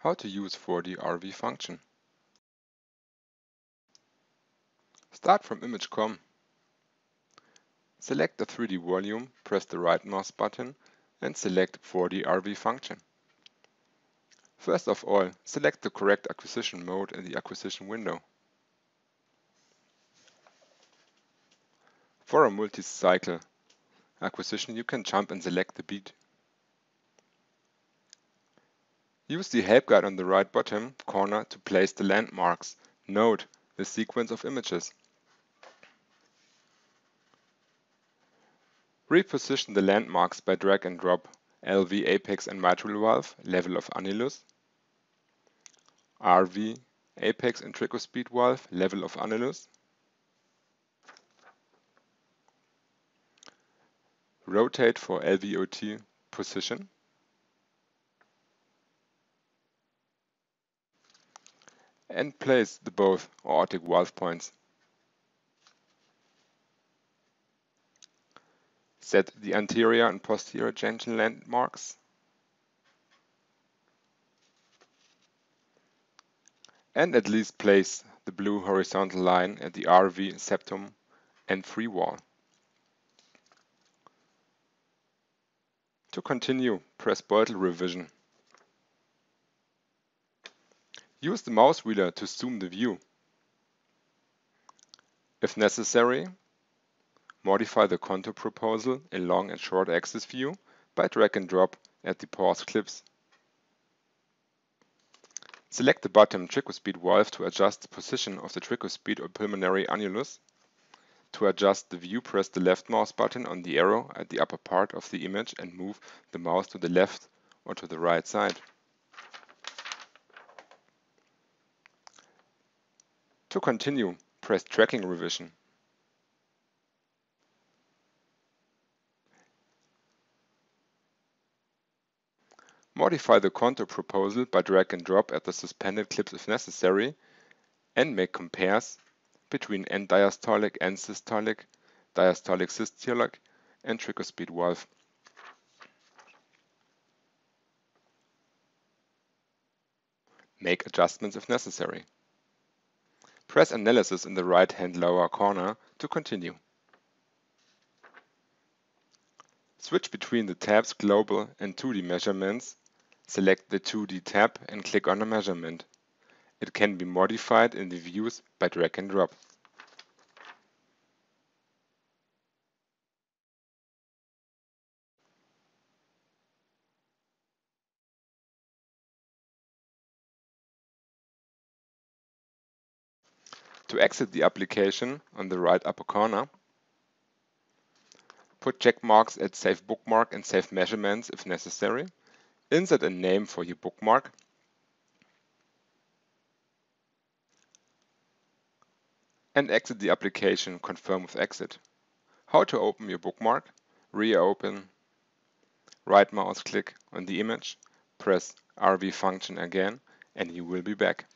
How to use 4D RV function. Start from Image-Com. Select the 3D volume, press the right mouse button and select 4D RV function. First of all, select the correct acquisition mode in the acquisition window. For a multi-cycle acquisition, you can jump and select the beat. Use the help guide on the right bottom corner to place the landmarks. Note the sequence of images. Reposition the landmarks by drag and drop LV apex and mitral valve, level of annulus, RV apex and tricuspid valve, level of annulus, rotate for LVOT position, and place the both aortic valve points. Set the anterior and posterior junction landmarks. And at least place the blue horizontal line at the RV septum and free wall. To continue, press Beutel revision. Use the mouse wheeler to zoom the view. If necessary, modify the contour proposal in long and short axis view by drag and drop at the pause clips. Select the bottom tricuspid valve to adjust the position of the tricuspid or pulmonary annulus. To adjust the view, press the left mouse button on the arrow at the upper part of the image and move the mouse to the left or to the right side. To continue, press Tracking Revision. Modify the contour proposal by drag and drop at the suspended clips if necessary and make compares between end diastolic and systolic, diastolic systolic and tricuspid valve. Make adjustments if necessary. Press Analysis in the right-hand lower corner to continue. Switch between the tabs Global and 2D Measurements. Select the 2D tab and click on a measurement. It can be modified in the views by drag and drop. To exit the application on the right upper corner, put check marks at Save Bookmark and Save Measurements if necessary. Insert a name for your bookmark. And exit the application, confirm with exit. How to open your bookmark? Reopen, right mouse click on the image, press RV function again, and you will be back.